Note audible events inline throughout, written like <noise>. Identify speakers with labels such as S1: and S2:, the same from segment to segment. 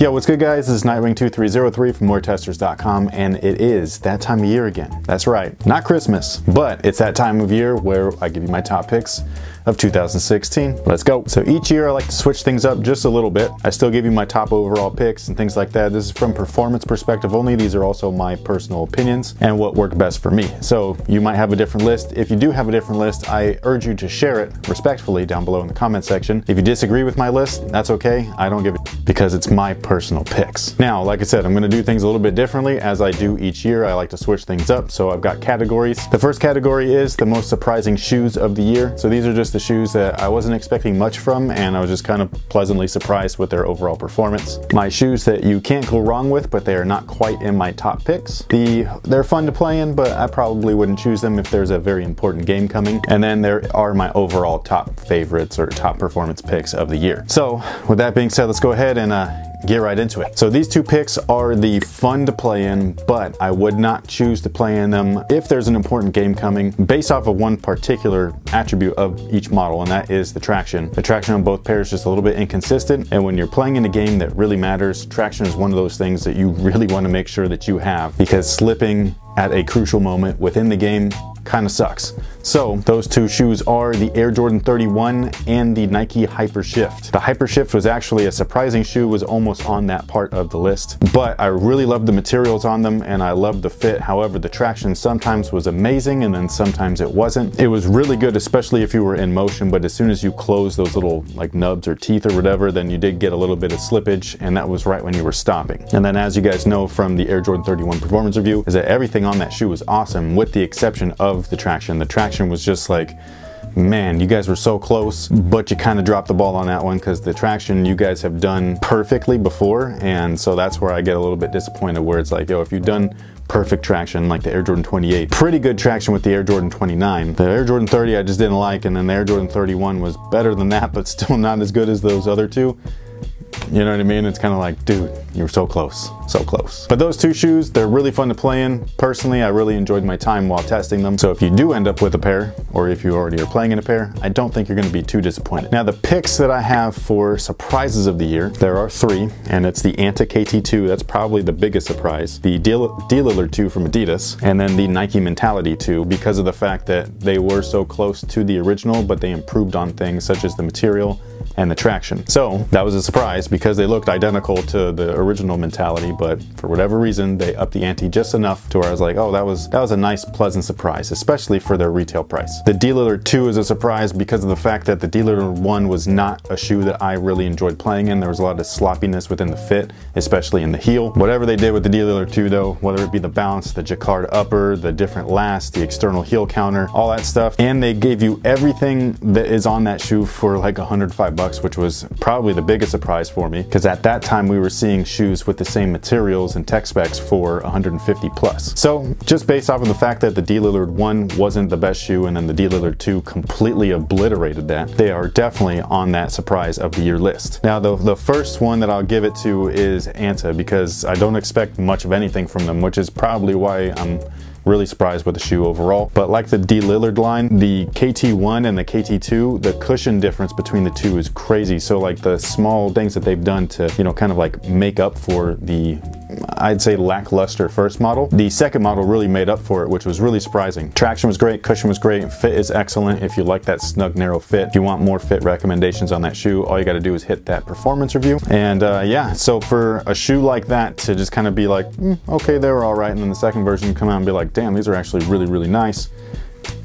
S1: Yo, what's good guys? This is Nightwing2303 from WearTesters.com and it is that time of year again. That's right, not Christmas, but it's that time of year where I give you my top picks of 2016. Let's go. So each year I like to switch things up just a little bit. I still give you my top overall picks and things like that. This is from performance perspective only. These are also my personal opinions and what worked best for me. So you might have a different list. If you do have a different list, I urge you to share it respectfully down below in the comment section. If you disagree with my list, that's okay. I don't give it because it's my personal picks. Now, like I said, I'm gonna do things a little bit differently as I do each year. I like to switch things up. So I've got categories. The first category is the most surprising shoes of the year. So these are just the shoes that I wasn't expecting much from and I was just kind of pleasantly surprised with their overall performance. My shoes that you can't go wrong with, but they are not quite in my top picks. The They're fun to play in, but I probably wouldn't choose them if there's a very important game coming. And then there are my overall top favorites or top performance picks of the year. So with that being said, let's go ahead and uh, get right into it. So these two picks are the fun to play in, but I would not choose to play in them if there's an important game coming based off of one particular attribute of each model, and that is the traction. The traction on both pairs is just a little bit inconsistent, and when you're playing in a game that really matters, traction is one of those things that you really want to make sure that you have because slipping at a crucial moment within the game kind of sucks. So those two shoes are the Air Jordan 31 and the Nike Hypershift. The Hypershift was actually a surprising shoe, was almost on that part of the list, but I really loved the materials on them and I loved the fit. However, the traction sometimes was amazing and then sometimes it wasn't. It was really good, especially if you were in motion, but as soon as you close those little like nubs or teeth or whatever, then you did get a little bit of slippage and that was right when you were stopping. And then as you guys know from the Air Jordan 31 performance review, is that everything on that shoe was awesome with the exception of the traction. The traction was just like, man, you guys were so close, but you kind of dropped the ball on that one because the traction you guys have done perfectly before. And so that's where I get a little bit disappointed where it's like, yo, if you've done perfect traction like the Air Jordan 28. Pretty good traction with the Air Jordan 29. The Air Jordan 30 I just didn't like and then the Air Jordan 31 was better than that <laughs> but still not as good as those other two. You know what I mean? It's kind of like, dude, you were so close, so close. But those two shoes, they're really fun to play in. Personally, I really enjoyed my time while testing them. So if you do end up with a pair, or if you already are playing in a pair, I don't think you're gonna be too disappointed. Now the picks that I have for surprises of the year, there are three, and it's the Anta KT2, that's probably the biggest surprise, the D-Lillard 2 from Adidas, and then the Nike Mentality 2, because of the fact that they were so close to the original, but they improved on things such as the material and the traction. So that was a surprise because they looked identical to the original mentality, but for whatever reason, they upped the ante just enough to where I was like, oh, that was that was a nice, pleasant surprise, especially for their retail price. The D-Lillard 2 is a surprise because of the fact that the D-Lillard 1 was not a shoe that I really enjoyed playing in. There was a lot of sloppiness within the fit, especially in the heel. Whatever they did with the D-Lillard 2 though, whether it be the bounce, the jacquard upper, the different last, the external heel counter, all that stuff, and they gave you everything that is on that shoe for like 105 bucks bucks, which was probably the biggest surprise for me because at that time we were seeing shoes with the same materials and tech specs for 150 plus. So just based off of the fact that the D-Lillard 1 wasn't the best shoe and then the D-Lillard 2 completely obliterated that, they are definitely on that surprise of the year list. Now the, the first one that I'll give it to is Anta because I don't expect much of anything from them, which is probably why I'm Really surprised with the shoe overall. But like the D Lillard line, the KT1 and the KT2, the cushion difference between the two is crazy. So like the small things that they've done to, you know, kind of like make up for the I'd say lackluster first model. The second model really made up for it, which was really surprising. Traction was great, cushion was great, fit is excellent if you like that snug, narrow fit. If you want more fit recommendations on that shoe, all you gotta do is hit that performance review. And uh, yeah, so for a shoe like that to just kind of be like, mm, okay, they were all right, and then the second version come out and be like, damn, these are actually really, really nice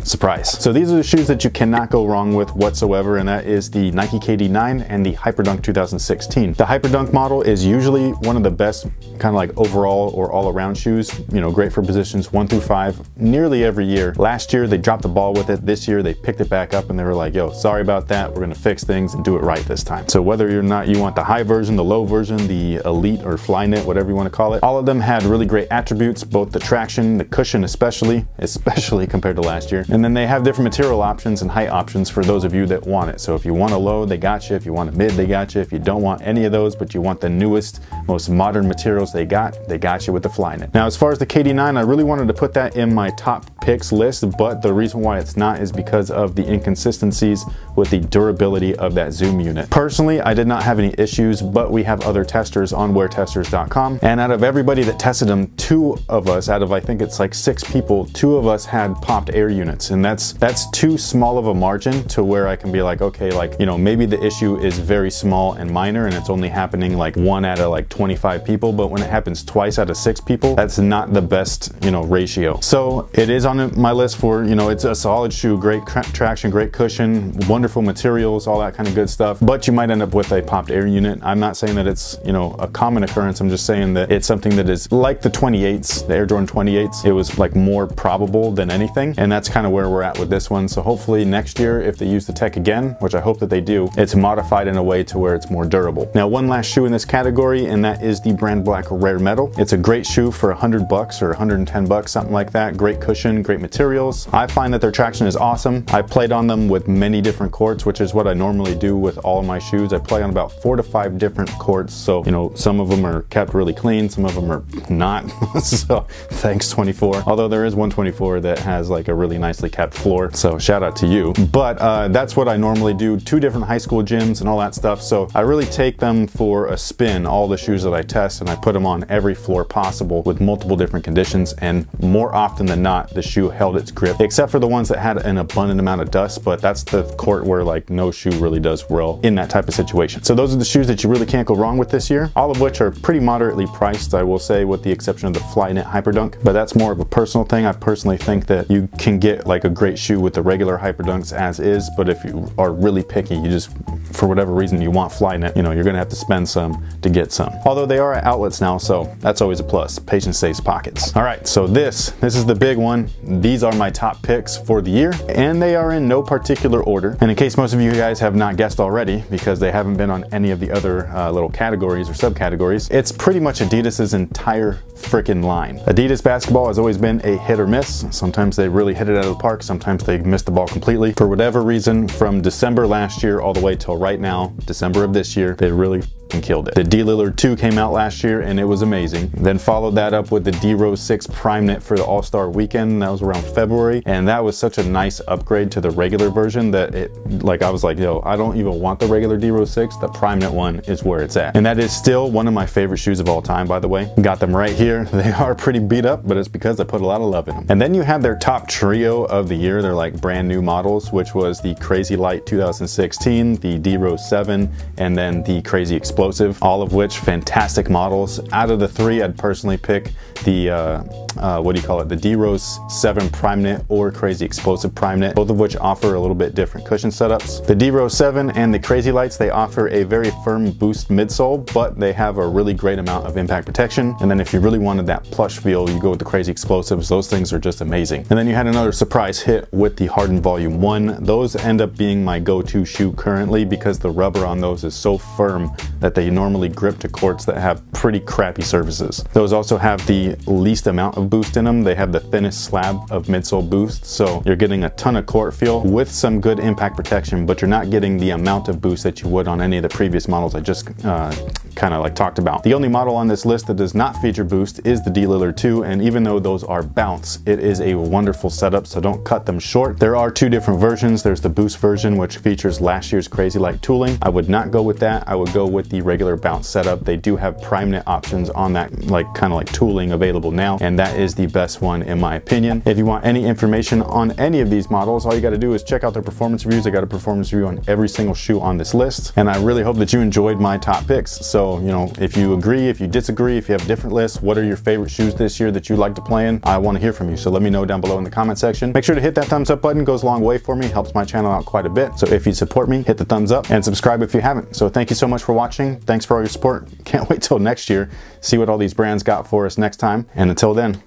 S1: surprise. So these are the shoes that you cannot go wrong with whatsoever, and that is the Nike KD9 and the Hyperdunk 2016. The Hyperdunk model is usually one of the best kind of like overall or all around shoes, you know, great for positions one through five nearly every year. Last year they dropped the ball with it. This year they picked it back up and they were like, yo, sorry about that. We're gonna fix things and do it right this time. So whether you're not, you want the high version, the low version, the elite or flyknit, whatever you want to call it, all of them had really great attributes, both the traction, the cushion especially, <laughs> especially compared to last year, And then they have different material options and height options for those of you that want it. So if you want a low, they got you. If you want a mid, they got you. If you don't want any of those, but you want the newest, most modern materials they got, they got you with the Flyknit. Now, as far as the KD9, I really wanted to put that in my top picks list, but the reason why it's not is because of the inconsistencies with the durability of that zoom unit. Personally, I did not have any issues, but we have other testers on weartesters.com. And out of everybody that tested them, two of us, out of I think it's like six people, two of us had popped air units. And that's that's too small of a margin to where I can be like, okay, like, you know, maybe the issue is very small and minor and it's only happening like one out of like 25 people. But when it happens twice out of six people, that's not the best, you know, ratio. So it is on my list for, you know, it's a solid shoe, great traction, great cushion, wonderful materials, all that kind of good stuff. But you might end up with a popped air unit. I'm not saying that it's, you know, a common occurrence. I'm just saying that it's something that is like the 28s, the Air Jordan 28s. It was like more probable than anything. And that's kind of where we're at with this one. So hopefully next year, if they use the tech again, which I hope that they do, it's modified in a way to where it's more durable. Now, one last shoe in this category, and that is the Brand Black Rare Metal. It's a great shoe for 100 bucks or 110 bucks, something like that. Great cushion, great materials. I find that their traction is awesome. I played on them with many different courts, which is what I normally do with all of my shoes. I play on about four to five different courts. So, you know, some of them are kept really clean, some of them are <laughs> not. <laughs> so thanks 24. Although there is 124 that has like a really nicely kept floor. So shout out to you. But uh, that's what I normally do. Two different high school gyms and all that stuff. So I really take them for a spin, all the shoes that I test, and I put them on every floor possible with multiple different conditions. And more often than not, the shoe held its grip, except for the ones that had an abundant amount of dust. But that's the court where like no shoe really does well in that type of situation. So those are the shoes that you really can't go wrong with this year, all of which are pretty moderately priced, I will say, with the exception of the Flyknit Hyperdunk, but that's more of a personal thing. I personally think that you can get like a great shoe with the regular Hyperdunks as is, but if you are really picky, you just, for whatever reason, you want Flyknit, you know, you're gonna have to spend some to get some. Although they are at outlets now, so that's always a plus. Patience saves pockets. All right, so this, this is the big one. These are my top picks for the year, and they are in no particular order. And in case most of you guys have not guessed already, because they haven't been on any of the other uh, little categories or subcategories, it's pretty much Adidas's entire freaking line. Adidas basketball has always been a hit or miss. Sometimes they really hit it out of the park, sometimes they miss the ball completely. For whatever reason, from December last year all the way till right now, December of this year, they really killed it. The D Lillard 2 came out last year and it was amazing. Then followed that up with the D Rose 6 Prime Knit for the All-Star weekend. That was around February. And that was such a nice upgrade to the regular version that it, like I was like, yo, I don't even want the regular D Rose 6. The Prime Knit one is where it's at. And that is still one of my favorite shoes of all time, by the way. Got them right here. <laughs> They are pretty beat up, but it's because I put a lot of love in them. And then you have their top trio of the year. They're like brand new models, which was the Crazy Light 2016, the D Rose 7, and then the Crazy Explosive explosive, all of which fantastic models. Out of the three, I'd personally pick the, uh, uh, what do you call it, the D-Rose 7 Prime Knit or Crazy Explosive Prime Knit, both of which offer a little bit different cushion setups. The D-Rose 7 and the Crazy Lights, they offer a very firm boost midsole, but they have a really great amount of impact protection. And then if you really wanted that plush feel, you go with the Crazy Explosives. Those things are just amazing. And then you had another surprise hit with the Harden Volume 1. Those end up being my go-to shoe currently because the rubber on those is so firm that they normally grip to courts that have pretty crappy surfaces. Those also have the least amount of boost in them. They have the thinnest slab of midsole boost, so you're getting a ton of court feel with some good impact protection, but you're not getting the amount of boost that you would on any of the previous models I just uh, kind of like talked about. The only model on this list that does not feature boost is the D Lillard 2, and even though those are bounce, it is a wonderful setup, so don't cut them short. There are two different versions. There's the boost version, which features last year's Crazy Light tooling. I would not go with that. I would go with the regular bounce setup. They do have prime knit options on that like kind of like tooling available now, and that is the best one in my opinion. If you want any information on any of these models, all you gotta do is check out their performance reviews. I got a performance review on every single shoe on this list, and I really hope that you enjoyed my top picks. So, you know, if you agree, if you disagree, if you have different lists, what are your favorite shoes this year that you like to play in? I want to hear from you. So let me know down below in the comment section. Make sure to hit that thumbs up button. Goes a long way for me. Helps my channel out quite a bit. So if you support me, hit the thumbs up and subscribe if you haven't. So thank you so much for watching. Thanks for all your support. <laughs> Can't wait till next year. See what all these brands got for us next time. And until then,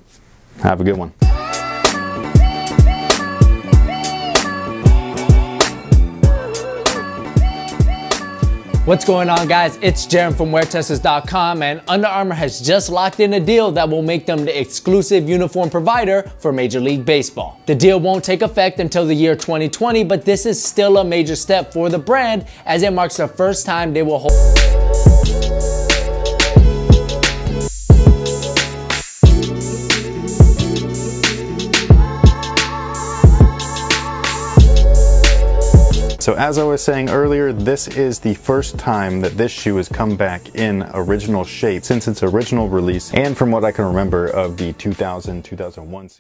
S1: have a good one.
S2: What's going on guys? It's Jaron from WearTesters.com and Under Armour has just locked in a deal that will make them the exclusive uniform provider for Major League Baseball. The deal won't take effect until the year 2020, but this is still a major step for the brand as it marks the first time they will hold
S1: So as I was saying earlier, this is the first time that this shoe has come back in original shape since its original release and from what I can remember of the 2000-2001 series.